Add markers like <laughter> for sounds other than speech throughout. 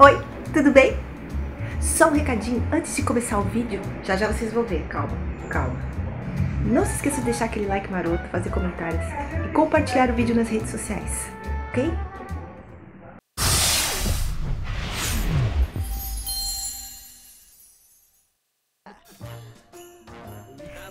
Oi, tudo bem? Só um recadinho antes de começar o vídeo. Já já vocês vão ver, calma, calma. Não se esqueça de deixar aquele like maroto, fazer comentários e compartilhar o vídeo nas redes sociais, ok?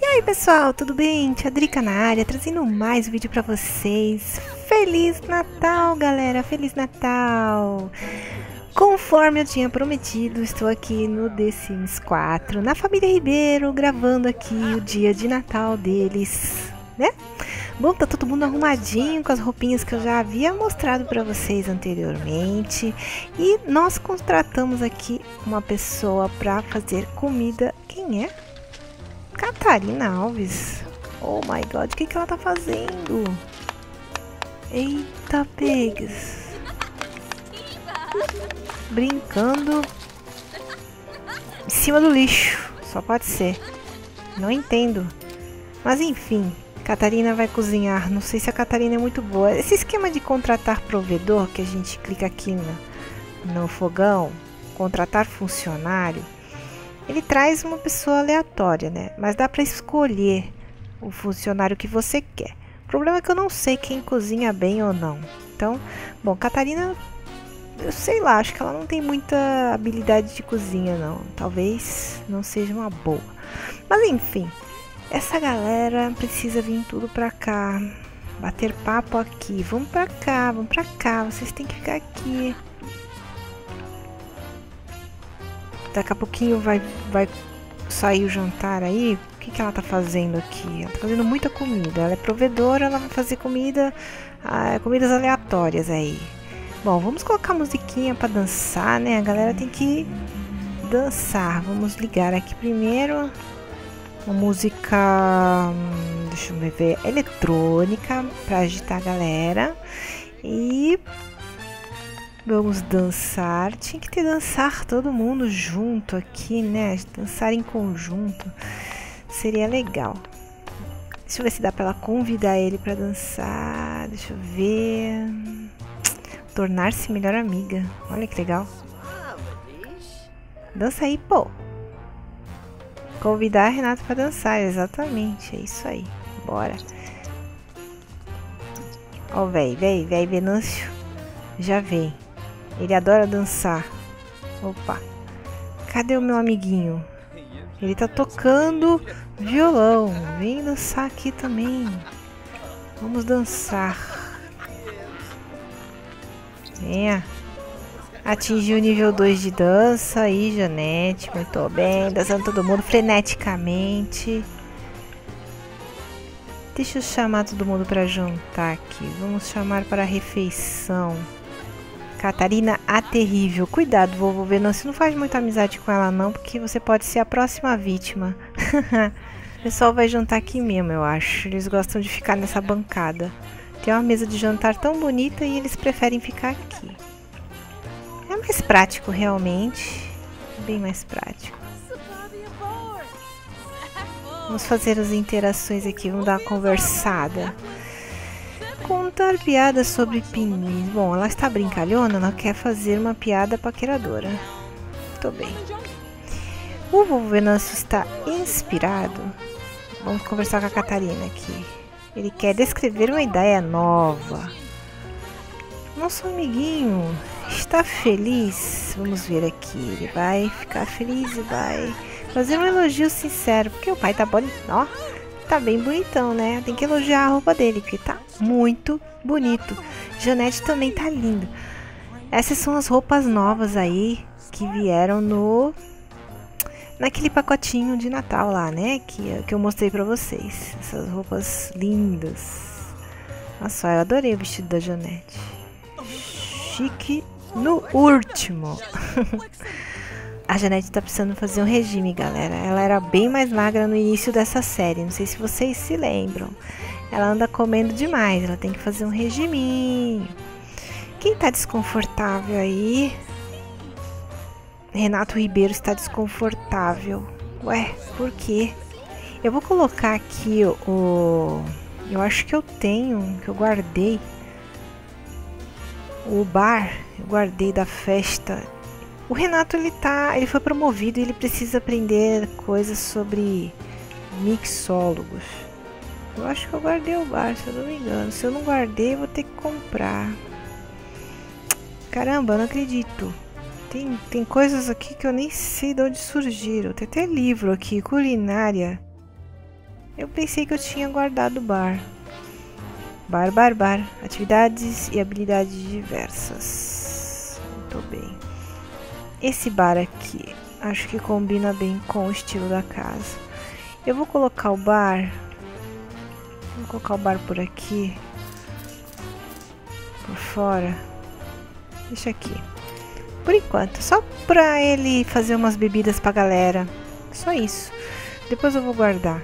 E aí pessoal, tudo bem? Tia Drica na área, trazendo mais vídeo pra vocês. Feliz Natal, galera! Feliz Natal! Conforme eu tinha prometido, estou aqui no The Sims 4, na família Ribeiro, gravando aqui o dia de Natal deles, né? Bom, tá todo mundo arrumadinho com as roupinhas que eu já havia mostrado para vocês anteriormente. E nós contratamos aqui uma pessoa para fazer comida. Quem é? Catarina Alves. Oh my god, o que, que ela tá fazendo? Eita, pegas. Brincando em cima do lixo. Só pode ser. Não entendo. Mas enfim, Catarina vai cozinhar. Não sei se a Catarina é muito boa. Esse esquema de contratar provedor, que a gente clica aqui no, no fogão, contratar funcionário, ele traz uma pessoa aleatória, né? Mas dá para escolher o funcionário que você quer. O problema é que eu não sei quem cozinha bem ou não. Então, bom, Catarina, eu sei lá, acho que ela não tem muita habilidade de cozinha, não. Talvez não seja uma boa. Mas enfim, essa galera precisa vir tudo pra cá. Bater papo aqui. Vamos pra cá, vamos pra cá. Vocês têm que ficar aqui. Daqui a pouquinho vai, vai sair o jantar aí. O que, que ela tá fazendo aqui? Ela tá fazendo muita comida. Ela é provedora, ela vai fazer comida. Ah, comidas aleatórias aí. Bom, vamos colocar musiquinha pra dançar, né? A galera tem que dançar. Vamos ligar aqui primeiro uma música, hum, deixa eu ver, eletrônica para agitar a galera. E vamos dançar. Tinha que ter dançar todo mundo junto aqui, né? Dançar em conjunto seria legal. Deixa eu ver se dá para ela convidar ele para dançar. Deixa eu ver. Tornar-se melhor amiga. Olha que legal. Dança aí, pô. Convidar a Renata para dançar, exatamente, é isso aí. Bora. Ó, oh, véi, véi, véi, Venâncio. Já vem. Ele adora dançar. Opa. Cadê o meu amiguinho? Ele tá tocando violão. Vem dançar aqui também. Vamos dançar. Venha. Atingiu o nível 2 de dança aí, Janete. Muito bem. Dançando todo mundo freneticamente. Deixa eu chamar todo mundo para jantar aqui. Vamos chamar para a refeição. Catarina, a terrível. Cuidado, vovô Venâncio. Não faz muita amizade com ela, não, porque você pode ser a próxima vítima. <laughs> o pessoal vai jantar aqui mesmo, eu acho. Eles gostam de ficar nessa bancada. Tem uma mesa de jantar tão bonita e eles preferem ficar aqui. É mais prático, realmente. Bem mais prático. Vamos fazer as interações aqui. Vamos dar uma conversada. Contar piadas sobre pinis. Bom, ela está brincalhona, ela quer fazer uma piada paqueradora. Tô bem. O Venâncio está inspirado. Vamos conversar com a Catarina aqui. Ele quer descrever uma ideia nova. Nosso amiguinho está feliz. Vamos ver aqui. Ele vai ficar feliz e vai fazer um elogio sincero. Porque o pai tá bonito. Tá bem bonitão, né? Tem que elogiar a roupa dele, porque tá muito bonito. Janete também tá lindo. Essas são as roupas novas aí que vieram no naquele pacotinho de Natal lá, né? Que, que eu mostrei pra vocês. Essas roupas lindas. Nossa, eu adorei o vestido da Janete. Chique no último. <laughs> A Janete tá precisando fazer um regime, galera. Ela era bem mais magra no início dessa série. Não sei se vocês se lembram. Ela anda comendo demais. Ela tem que fazer um regiminho. Quem tá desconfortável aí? Renato Ribeiro está desconfortável. Ué, por quê? Eu vou colocar aqui o. Eu acho que eu tenho, que eu guardei. O bar, eu guardei da festa O Renato ele tá, ele foi promovido e ele precisa aprender coisas sobre mixólogos. Eu acho que eu guardei o bar, se eu não me engano. Se eu não guardei, eu vou ter que comprar. Caramba, eu não acredito. Tem, tem coisas aqui que eu nem sei de onde surgiram. Tem até livro aqui, culinária. Eu pensei que eu tinha guardado bar. Bar, bar, bar. Atividades e habilidades diversas. Muito bem. Esse bar aqui, acho que combina bem com o estilo da casa. Eu vou colocar o bar. Vou colocar o bar por aqui. Por fora. Deixa aqui. Por enquanto, só pra ele fazer umas bebidas pra galera. Só isso. Depois eu vou guardar.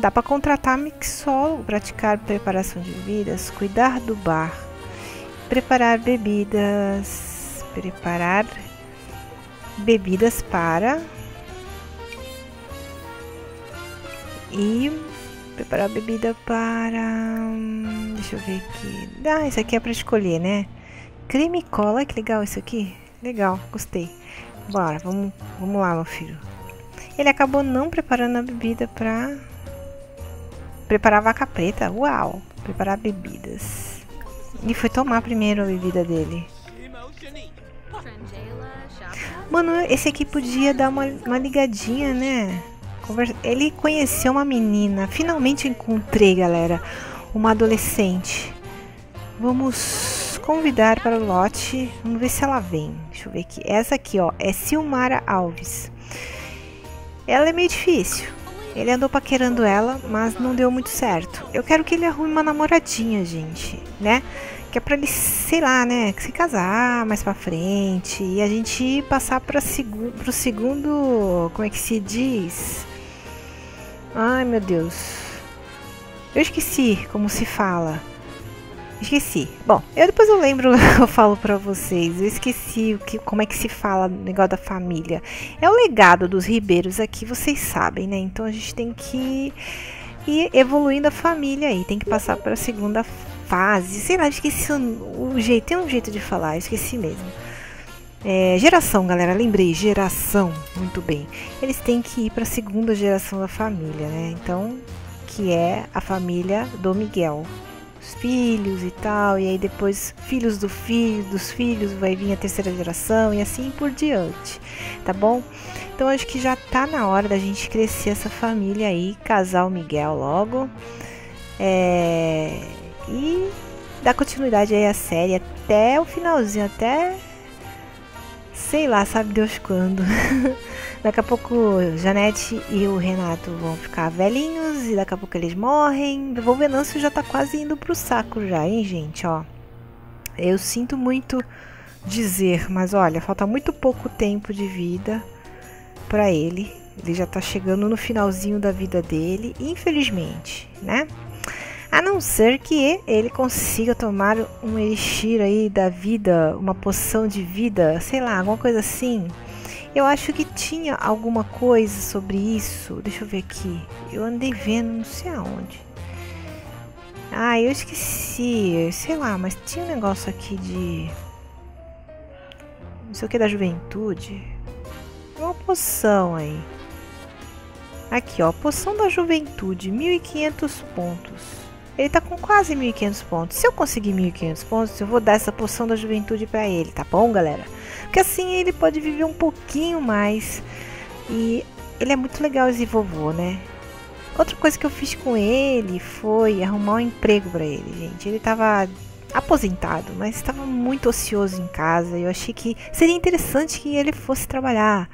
Dá para contratar mixólogo, praticar preparação de bebidas, cuidar do bar, preparar bebidas, preparar bebidas para e preparar bebida para deixa eu ver aqui. Ah, isso aqui é para escolher, né? Creme cola, que legal isso aqui. Legal, gostei. Bora, vamos, vamos lá, meu filho. Ele acabou não preparando a bebida para preparar vaca preta. Uau! Preparar bebidas. E foi tomar primeiro a bebida dele. Mano, esse aqui podia dar uma, uma ligadinha, né? Conversa... Ele conheceu uma menina. Finalmente encontrei, galera. Uma adolescente. Vamos convidar para o lote. Vamos ver se ela vem. Deixa eu ver aqui. Essa aqui, ó, é Silmara Alves. Ela é meio difícil. Ele andou paquerando ela, mas não deu muito certo. Eu quero que ele arrume uma namoradinha, gente, né? Que é pra ele, sei lá, né? Se casar mais pra frente e a gente passar pra segu pro segundo. Como é que se diz? Ai, meu Deus. Eu esqueci como se fala. Esqueci. Bom, eu depois eu lembro, <laughs> eu falo para vocês. Eu esqueci o que, como é que se fala no negócio da família. É o legado dos ribeiros aqui, vocês sabem, né? Então a gente tem que ir evoluindo a família aí. Tem que passar para a segunda fase. Sei lá, esqueci o, o jeito. Tem um jeito de falar, esqueci mesmo. É, geração, galera, lembrei, geração, muito bem. Eles têm que ir para a segunda geração da família, né? Então, que é a família do Miguel, os filhos e tal, e aí depois filhos do filho, dos filhos vai vir a terceira geração e assim por diante, tá bom? Então acho que já tá na hora da gente crescer essa família aí, casar o Miguel logo, é, e dar continuidade aí à série até o finalzinho, até sei lá, sabe Deus quando. <laughs> Daqui a pouco Janete e o Renato vão ficar velhinhos e daqui a pouco eles morrem. O Venâncio já tá quase indo pro saco já, hein, gente, ó. Eu sinto muito dizer, mas olha, falta muito pouco tempo de vida para ele. Ele já tá chegando no finalzinho da vida dele, infelizmente, né? A não ser que ele consiga tomar um elixir aí da vida, uma poção de vida, sei lá, alguma coisa assim eu acho que tinha alguma coisa sobre isso. Deixa eu ver aqui. Eu andei vendo, não sei aonde. Ah, eu esqueci. Sei lá, mas tinha um negócio aqui de. Não sei o que da juventude. Uma poção aí. Aqui, ó. Poção da juventude. 1500 pontos. Ele tá com quase 1500 pontos. Se eu conseguir 1500 pontos, eu vou dar essa poção da juventude para ele, tá bom, galera? Porque assim ele pode viver um pouquinho mais. E ele é muito legal esse vovô, né? Outra coisa que eu fiz com ele foi arrumar um emprego para ele, gente. Ele tava aposentado, mas estava muito ocioso em casa. Eu achei que seria interessante que ele fosse trabalhar.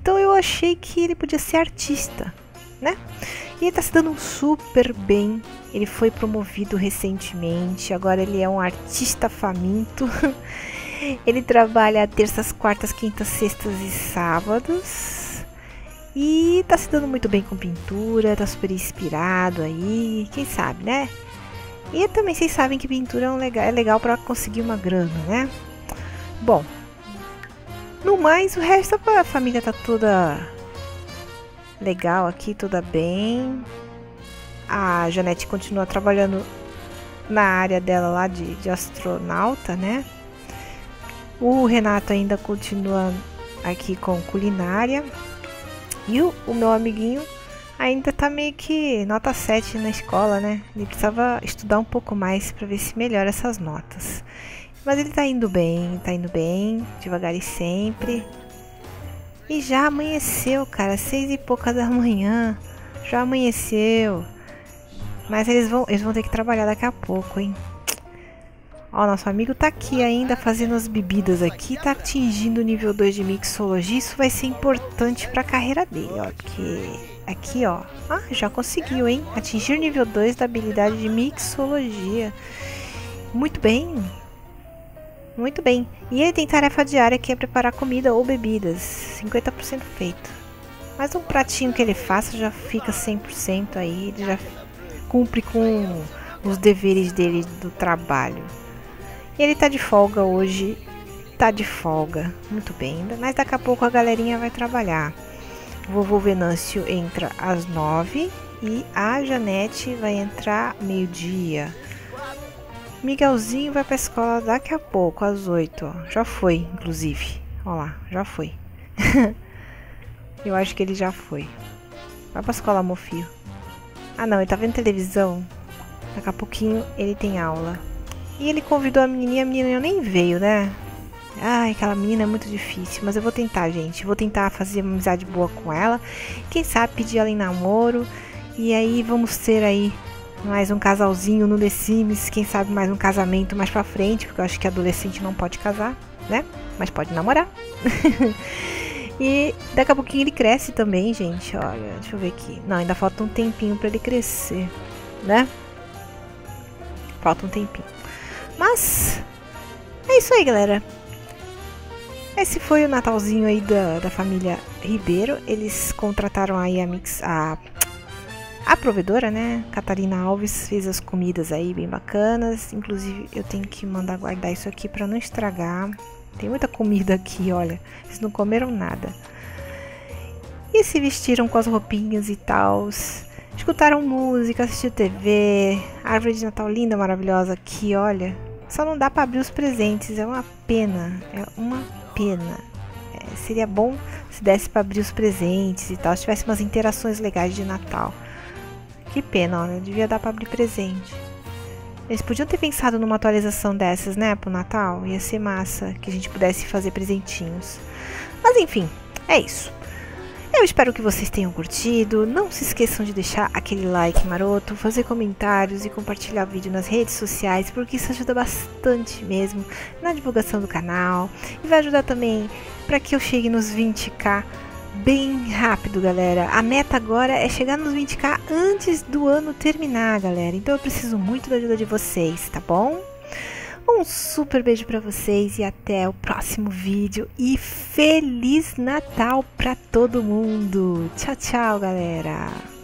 Então eu achei que ele podia ser artista, né? E ele está se dando super bem. Ele foi promovido recentemente. Agora ele é um artista faminto. <laughs> Ele trabalha terças, quartas, quintas, sextas e sábados. E tá se dando muito bem com pintura, tá super inspirado aí, quem sabe, né? E também vocês sabem que pintura é, um legal, é legal para conseguir uma grana, né? Bom, no mais, o resto da família tá toda legal aqui, toda bem. A Janete continua trabalhando na área dela lá de, de astronauta, né? O Renato ainda continua aqui com culinária. E o, o meu amiguinho ainda tá meio que nota 7 na escola, né? Ele precisava estudar um pouco mais para ver se melhora essas notas. Mas ele tá indo bem, tá indo bem, devagar e sempre. E já amanheceu, cara, seis e pouca da manhã. Já amanheceu. Mas eles vão, eles vão ter que trabalhar daqui a pouco, hein? Ó, nosso amigo tá aqui ainda fazendo as bebidas aqui, tá atingindo o nível 2 de mixologia. Isso vai ser importante para a carreira dele, ó, porque aqui, ó, ah, já conseguiu, hein? Atingir o nível 2 da habilidade de mixologia. Muito bem. Muito bem. E ele tem tarefa diária que é preparar comida ou bebidas. 50% feito. Mas um pratinho que ele faça já fica 100% aí, ele já cumpre com os deveres dele do trabalho. Ele tá de folga hoje. Tá de folga. Muito bem. Mas daqui a pouco a galerinha vai trabalhar. O vovô Venâncio entra às nove e a Janete vai entrar meio-dia. Miguelzinho vai pra escola daqui a pouco, às oito. Já foi, inclusive. Ó lá, já foi. <laughs> Eu acho que ele já foi. Vai pra escola, Mofio. Ah não, ele tá vendo televisão. Daqui a pouquinho ele tem aula. E ele convidou a menininha, a menina nem veio, né? Ai, aquela menina é muito difícil, mas eu vou tentar, gente. Vou tentar fazer uma amizade boa com ela. Quem sabe pedir ela em namoro. E aí vamos ter aí mais um casalzinho no The Sims. Quem sabe mais um casamento mais pra frente, porque eu acho que adolescente não pode casar, né? Mas pode namorar. <laughs> e daqui a pouquinho ele cresce também, gente. Olha, deixa eu ver aqui. Não, ainda falta um tempinho para ele crescer, né? Falta um tempinho. Mas é isso aí, galera. Esse foi o Natalzinho aí da, da família Ribeiro. Eles contrataram aí a Mix, a, a provedora, né? Catarina Alves fez as comidas aí bem bacanas. Inclusive, eu tenho que mandar guardar isso aqui para não estragar. Tem muita comida aqui, olha. Eles não comeram nada. E se vestiram com as roupinhas e tal. Escutaram música, assistiram TV. Árvore de Natal linda, maravilhosa aqui, olha. Só não dá para abrir os presentes, é uma pena, é uma pena. É, seria bom se desse para abrir os presentes e tal, se tivesse umas interações legais de Natal. Que pena, olha, devia dar para abrir presente. Eles podiam ter pensado numa atualização dessas, né, pro Natal. Ia ser massa que a gente pudesse fazer presentinhos. Mas enfim, é isso. Eu espero que vocês tenham curtido. Não se esqueçam de deixar aquele like maroto, fazer comentários e compartilhar o vídeo nas redes sociais, porque isso ajuda bastante mesmo na divulgação do canal e vai ajudar também para que eu chegue nos 20k bem rápido, galera. A meta agora é chegar nos 20k antes do ano terminar, galera. Então eu preciso muito da ajuda de vocês, tá bom? Um super beijo para vocês e até o próximo vídeo. E Feliz Natal para todo mundo! Tchau, tchau, galera!